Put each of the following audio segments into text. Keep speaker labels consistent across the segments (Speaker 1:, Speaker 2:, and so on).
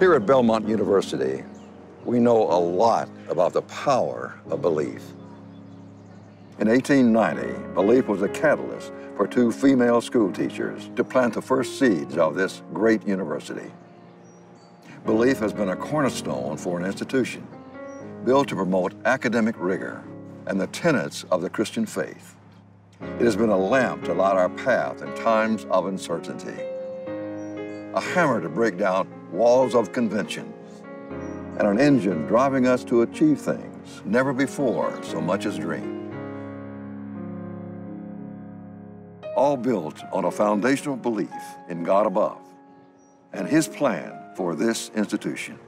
Speaker 1: Here at Belmont University, we know a lot about the power of belief. In 1890, belief was a catalyst for two female school teachers to plant the first seeds of this great university. Belief has been a cornerstone for an institution built to promote academic rigor and the tenets of the Christian faith. It has been a lamp to light our path in times of uncertainty, a hammer to break down walls of convention, and an engine driving us to achieve things never before so much as dreamed. All built on a foundational belief in God above and His plan for this institution.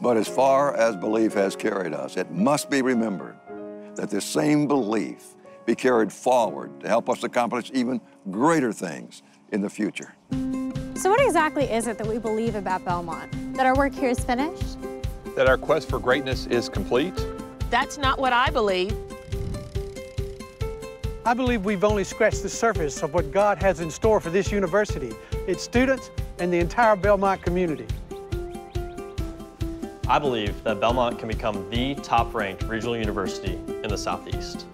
Speaker 1: But as far as belief has carried us, it must be remembered that this same belief be carried forward to help us accomplish even greater things in the future.
Speaker 2: So what exactly is it that we believe about Belmont? That our work here is finished?
Speaker 3: That our quest for greatness is complete?
Speaker 4: That's not what I believe.
Speaker 5: I believe we've only scratched the surface of what God has in store for this university, its students, and the entire Belmont community.
Speaker 6: I believe that Belmont can become the top-ranked regional university in the Southeast.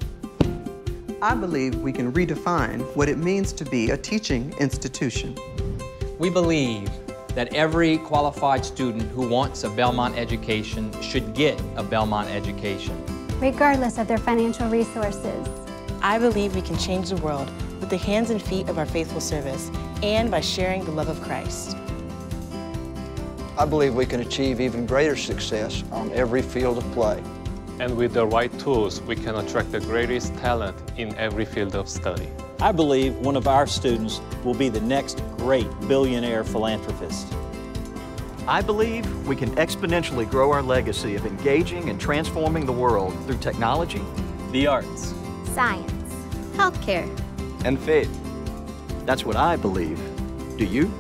Speaker 7: I believe we can redefine what it means to be a teaching institution.
Speaker 8: We believe that every qualified student who wants a Belmont education should get a Belmont education.
Speaker 2: Regardless of their financial resources.
Speaker 9: I believe we can change the world with the hands and feet of our faithful service and by sharing the love of Christ.
Speaker 10: I believe we can achieve even greater success on every field of play.
Speaker 3: And with the right tools, we can attract the greatest talent in every field of study.
Speaker 11: I believe one of our students will be the next great billionaire philanthropist.
Speaker 12: I believe we can exponentially grow our legacy of engaging and transforming the world through technology,
Speaker 11: the arts,
Speaker 2: science, healthcare,
Speaker 12: and faith. That's what I believe. Do you?